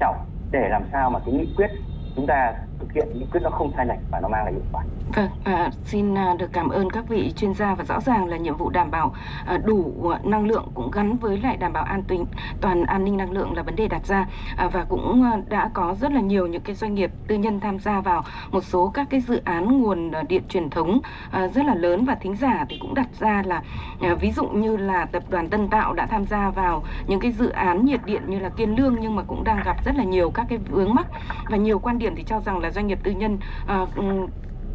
trọng để làm sao mà cái nghị quyết chúng ta thực hiện nghị quyết nó không sai lệch và nó mang lại hiệu quả. Vâng, à, xin à, được cảm ơn các vị chuyên gia và rõ ràng là nhiệm vụ đảm bảo à, đủ à, năng lượng cũng gắn với lại đảm bảo an toàn toàn an ninh năng lượng là vấn đề đặt ra và cũng đã có rất là nhiều những cái doanh nghiệp tư nhân tham gia vào một số các cái dự án nguồn điện truyền thống rất là lớn và thính giả thì cũng đặt ra là ví dụ như là tập đoàn Tân Tạo đã tham gia vào những cái dự án nhiệt điện như là Kiên Lương nhưng mà cũng đang gặp rất là nhiều các cái vướng mắc và nhiều quan điểm thì cho rằng là doanh nghiệp tư nhân à,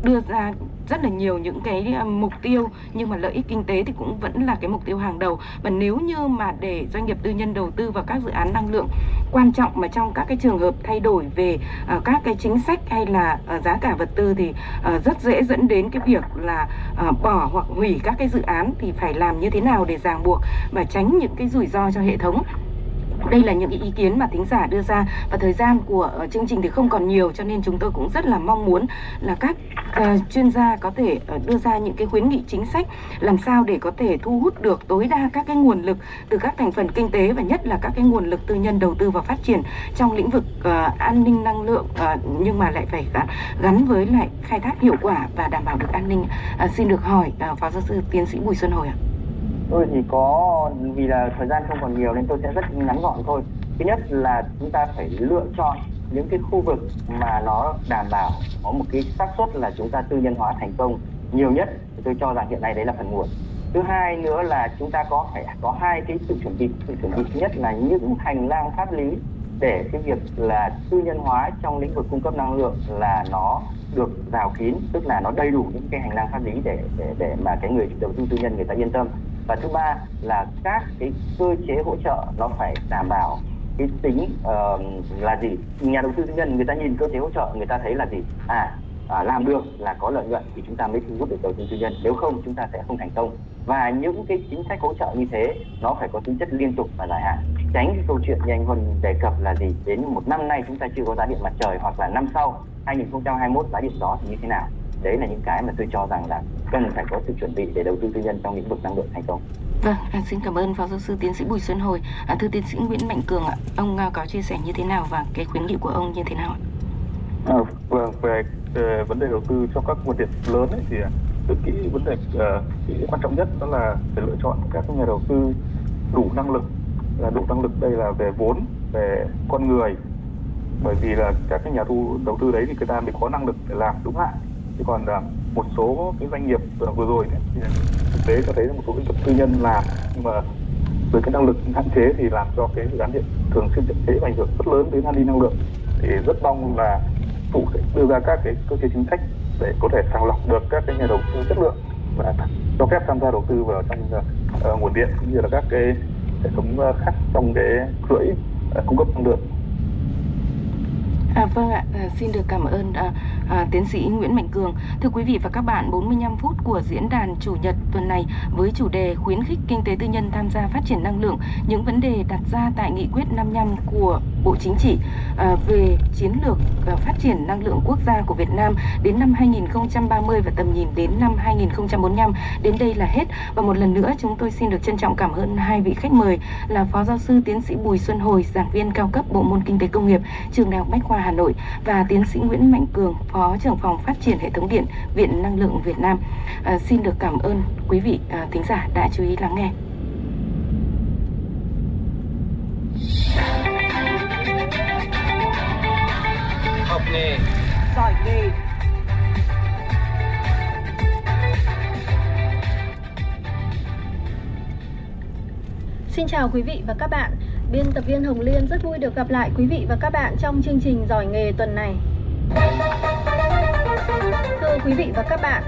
đưa ra rất là nhiều những cái ờ, mục tiêu nhưng mà lợi ích kinh tế thì cũng vẫn là cái mục tiêu hàng đầu. Và nếu như mà để doanh nghiệp tư nhân đầu tư vào các dự án năng lượng quan trọng mà trong các cái trường hợp thay đổi về uh, các cái chính sách hay là uh, giá cả vật tư thì uh, rất dễ dẫn đến cái việc là uh, bỏ hoặc hủy các cái dự án thì phải làm như thế nào để ràng buộc và tránh những cái rủi ro cho hệ thống đây là những ý kiến mà thính giả đưa ra và thời gian của uh, chương trình thì không còn nhiều cho nên chúng tôi cũng rất là mong muốn là các uh, chuyên gia có thể uh, đưa ra những cái khuyến nghị chính sách làm sao để có thể thu hút được tối đa các cái nguồn lực từ các thành phần kinh tế và nhất là các cái nguồn lực tư nhân đầu tư và phát triển trong lĩnh vực uh, an ninh năng lượng uh, nhưng mà lại phải gắn, gắn với lại khai thác hiệu quả và đảm bảo được an ninh. Uh, xin được hỏi uh, phó giáo sư tiến sĩ Bùi Xuân Hồi ạ. Tôi thì có, vì là thời gian không còn nhiều nên tôi sẽ rất ngắn gọn thôi. Thứ nhất là chúng ta phải lựa chọn những cái khu vực mà nó đảm bảo có một cái xác suất là chúng ta tư nhân hóa thành công nhiều nhất. Tôi cho rằng hiện nay đấy là phần nguồn. Thứ hai nữa là chúng ta có phải có hai cái sự chuẩn bị. Sự chuẩn bị thứ nhất là những hành lang pháp lý để cái việc là tư nhân hóa trong lĩnh vực cung cấp năng lượng là nó được rào kín, tức là nó đầy đủ những cái hành lang pháp lý để để để mà cái người đầu tư tư nhân người ta yên tâm và thứ ba là các cái cơ chế hỗ trợ nó phải đảm bảo cái tính uh, là gì? Nhà đầu tư tư nhân người ta nhìn cơ chế hỗ trợ người ta thấy là gì? À, à làm được là có lợi nhuận thì chúng ta mới thu hút được đầu tư tư nhân. Nếu không chúng ta sẽ không thành công. Và những cái chính sách hỗ trợ như thế nó phải có tính chất liên tục và dài hạn. Tránh cái câu chuyện như anh Huân đề cập là gì? Đến một năm nay chúng ta chưa có giá điện mặt trời hoặc là năm sau 2021 giá điện gió thì như thế nào? Đấy là những cái mà tôi cho rằng là cần phải có sự chuẩn bị để đầu tư tư nhân trong lĩnh vực năng lượng thành công Vâng, à, xin cảm ơn phó giáo sư tiến sĩ Bùi Xuân Hồi. À, thưa tiến sĩ Nguyễn Mạnh Cường ạ, ông à, có chia sẻ như thế nào và cái khuyến nghị của ông như thế nào ạ? À, vâng, về, về vấn đề đầu tư cho các nguồn điện lớn ấy, thì tôi nghĩ vấn đề uh, cái quan trọng nhất đó là phải lựa chọn các nhà đầu tư đủ năng lực là đủ năng lực đây là về vốn về con người bởi vì là các cái nhà thu đầu tư đấy thì người ta mới có năng lực để làm đúng hạn chứ còn uh, một số cái doanh nghiệp ờ, vừa rồi đấy, thì thực tế cho thấy là một số doanh nghiệp tư nhân làm nhưng mà với cái năng lực hạn chế thì làm cho cái dự án điện thường xuyên chậm trễ và ảnh hưởng rất lớn đến an ninh năng lượng. Thì rất mong là phụ sẽ đưa ra các cái cơ chế chính sách để có thể sàng lọc được các cái nhà đầu tư chất lượng và cho phép tham gia đầu tư vào trong uh, nguồn điện cũng như là các cái hệ thống khác trong cái chuỗi uh, cung cấp năng lượng. À, vâng ạ, à, xin được cảm ơn à, à, tiến sĩ Nguyễn Mạnh Cường. Thưa quý vị và các bạn, 45 phút của diễn đàn chủ nhật tuần này với chủ đề khuyến khích kinh tế tư nhân tham gia phát triển năng lượng, những vấn đề đặt ra tại nghị quyết 55 của Bộ Chính trị à, về chiến lược à, phát triển năng lượng quốc gia của Việt Nam đến năm 2030 và tầm nhìn đến năm 2045. Đến đây là hết và một lần nữa chúng tôi xin được trân trọng cảm ơn hai vị khách mời là Phó giáo sư tiến sĩ Bùi Xuân Hồi, giảng viên cao cấp Bộ môn Kinh tế Công nghiệp, Trường Đại học Bách khoa Hà Nội và tiến sĩ Nguyễn Mạnh Cường, Phó trưởng phòng phát triển hệ thống điện, Viện Năng lượng Việt Nam. À, xin được cảm ơn quý vị à, thính giả đã chú ý lắng nghe. Học nghề, giỏi nghề, Xin chào quý vị và các bạn. Biên tập viên Hồng Liên rất vui được gặp lại quý vị và các bạn trong chương trình Giỏi nghề tuần này. Thưa quý vị và các bạn,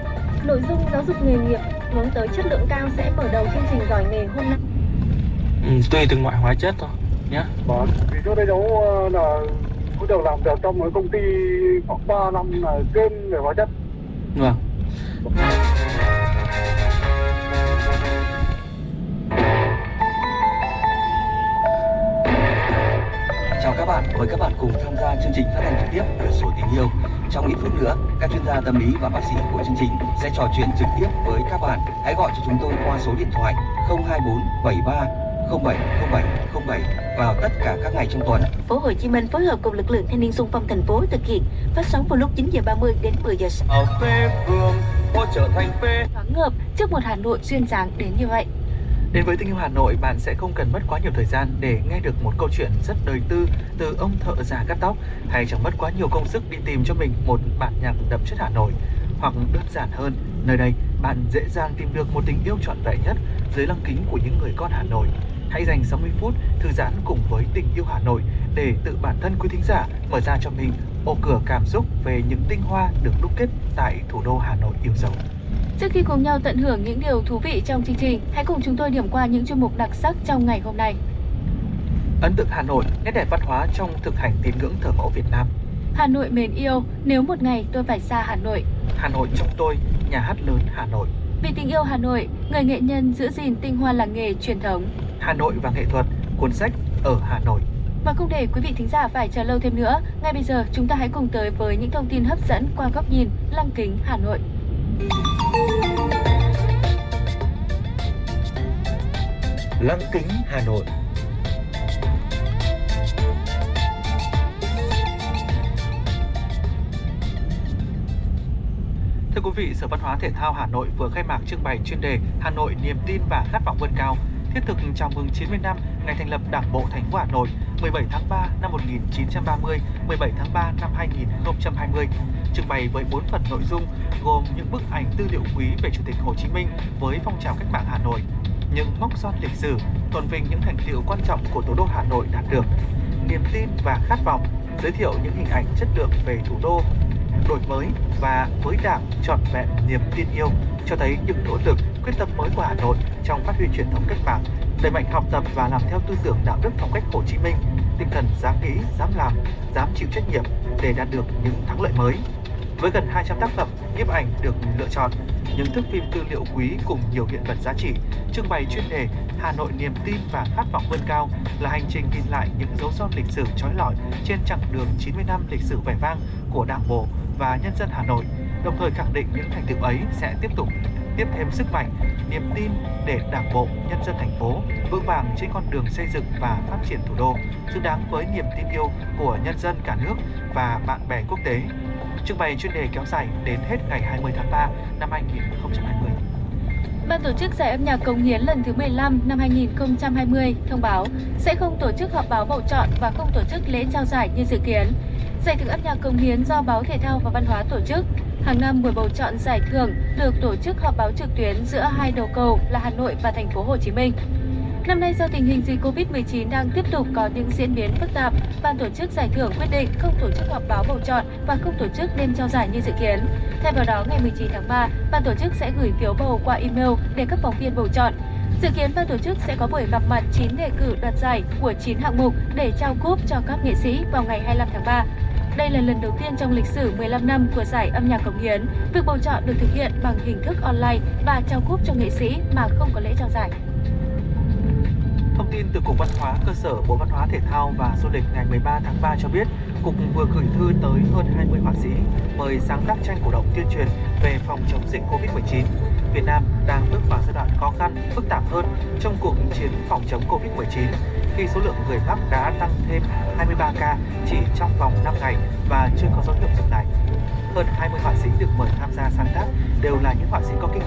nội dung giáo dục nghề nghiệp hướng tới chất lượng cao sẽ mở đầu chương trình Giỏi nghề hôm nay. ừ, tùy từng loại hóa chất thôi nhé. Vâng, vì trước đây cháu ờ, là cũng được làm việc trong một công ty khoảng 3 năm là chuyên về hóa chất. Vâng. Chào các bạn, mời các bạn cùng tham gia chương trình phát thanh trực tiếp của số tình yêu. Trong ít phút nữa, các chuyên gia tâm lý và bác sĩ của chương trình sẽ trò chuyện trực tiếp với các bạn. Hãy gọi cho chúng tôi qua số điện thoại 024 73 070707 vào tất cả các ngày trong tuần. Phố Hồ Chí Minh phối hợp cùng lực lượng thanh niên xung phong thành phố thực hiện phát sóng vào lúc 9 giờ 30 đến 10 giờ sáng. Ở phê phường, cô trở thành phê. Thoáng ngợp trước một Hà Nội duyên dáng đến như vậy. Đến với tình yêu Hà Nội, bạn sẽ không cần mất quá nhiều thời gian để nghe được một câu chuyện rất đời tư từ ông thợ già cắt tóc hay chẳng mất quá nhiều công sức đi tìm cho mình một bản nhạc đậm chất Hà Nội. Hoặc đơn giản hơn, nơi đây bạn dễ dàng tìm được một tình yêu trọn vẹn nhất dưới lăng kính của những người con Hà Nội. Hãy dành 60 phút thư giãn cùng với tình yêu Hà Nội để tự bản thân quý thính giả mở ra cho mình ô cửa cảm xúc về những tinh hoa được đúc kết tại thủ đô Hà Nội yêu dấu. Trước khi cùng nhau tận hưởng những điều thú vị trong chương trình, hãy cùng chúng tôi điểm qua những chuyên mục đặc sắc trong ngày hôm nay. Ấn tượng Hà Nội, nét đẹp văn hóa trong thực hành tín ngưỡng thờ mẫu Việt Nam. Hà Nội mến yêu, nếu một ngày tôi phải xa Hà Nội. Hà Nội trong tôi, nhà hát lớn Hà Nội. Vì tình yêu Hà Nội, người nghệ nhân giữ gìn tinh hoa làng nghề truyền thống. Hà Nội và nghệ thuật, cuốn sách ở Hà Nội. Và không để quý vị thính giả phải chờ lâu thêm nữa, ngay bây giờ chúng ta hãy cùng tới với những thông tin hấp dẫn qua góc nhìn lăng kính Hà Nội. Lăng kính Hà Nội. Thưa quý vị, Sở Văn hóa Thể thao Hà Nội vừa khai mạc trưng bày chuyên đề Hà Nội niềm tin và khát vọng vươn cao, thiết thực chào mừng 90 năm ngày thành lập Đảng bộ thành phố Hà Nội 17 tháng 3 năm 1930, 17 tháng 3 năm 2020. Trưng bày với 4 phần nội dung gồm những bức ảnh tư liệu quý về Chủ tịch Hồ Chí Minh với phong trào cách mạng Hà Nội, những mốc son lịch sử, tôn vinh những thành tựu quan trọng của thủ đô Hà Nội đạt được, niềm tin và khát vọng, giới thiệu những hình ảnh chất lượng về thủ đô, đổi mới và với Đảng trọn vẹn niềm tin yêu cho thấy những nỗ lực quyết tâm mới của Hà Nội trong phát huy truyền thống cách mạng, đẩy mạnh học tập và làm theo tư tưởng đạo đức phong cách Hồ Chí Minh, tinh thần dám nghĩ, dám làm, dám chịu trách nhiệm để đạt được những thắng lợi mới. Với gần 200 tác phẩm, nhiếp ảnh được lựa chọn, những thước phim tư liệu quý cùng nhiều hiện vật giá trị, trưng bày chuyên đề Hà Nội niềm tin và khát vọng vươn cao là hành trình ghi lại những dấu son lịch sử trói lọi trên chặng đường 90 năm lịch sử vẻ vang của Đảng bộ và nhân dân Hà Nội, đồng thời khẳng định những thành tựu ấy sẽ tiếp tục tiếp thêm sức mạnh, niềm tin để Đảng bộ, nhân dân thành phố vững vàng trên con đường xây dựng và phát triển thủ đô, xứng đáng với niềm tin yêu của nhân dân cả nước và bạn bè quốc tế. Trưng bày chuyên đề kéo dài đến hết ngày 20 tháng 3 năm 2020. Ban tổ chức Giải âm nhạc Cống Hiến lần thứ 15 năm 2020 thông báo sẽ không tổ chức họp báo bầu chọn và không tổ chức lễ trao giải như dự kiến. Giải thưởng âm nhạc Cống Hiến do Báo Thể thao và Văn hóa tổ chức. Hàng năm buổi bầu chọn giải thưởng được tổ chức họp báo trực tuyến giữa hai đầu cầu là Hà Nội và thành phố Hồ Chí Minh. Năm nay do tình hình dịch Covid-19 đang tiếp tục có những diễn biến phức tạp, ban tổ chức giải thưởng quyết định không tổ chức họp báo bầu chọn và không tổ chức đêm trao giải như dự kiến. Thay vào đó, ngày 19 tháng 3, ban tổ chức sẽ gửi phiếu bầu qua email để các phóng viên bầu chọn. Dự kiến ban tổ chức sẽ có buổi gặp mặt 9 đề cử đoạt giải của 9 hạng mục để trao cúp cho các nghệ sĩ vào ngày 25 tháng 3. Đây là lần đầu tiên trong lịch sử 15 năm của giải âm nhạc Cống Hiến, việc bầu chọn được thực hiện bằng hình thức online và trao cúp cho nghệ sĩ mà không có lễ trao giải. Thông tin từ Cục Văn hóa Cơ sở Bộ Văn hóa Thể thao và Du lịch ngày 13 tháng 3 cho biết, Cục vừa gửi thư tới hơn 20 họa sĩ mời sáng tác tranh cổ động tuyên truyền về phòng chống dịch Covid-19. Việt Nam đang bước vào giai đoạn khó khăn, phức tạp hơn trong cuộc chiến phòng chống Covid-19 khi số lượng người mắc đã tăng thêm 23 ca chỉ trong vòng 5 ngày và chưa có dấu hiệu dừng lại. Hơn 20 họa sĩ được mời tham gia sáng tác đều là những họa sĩ có kinh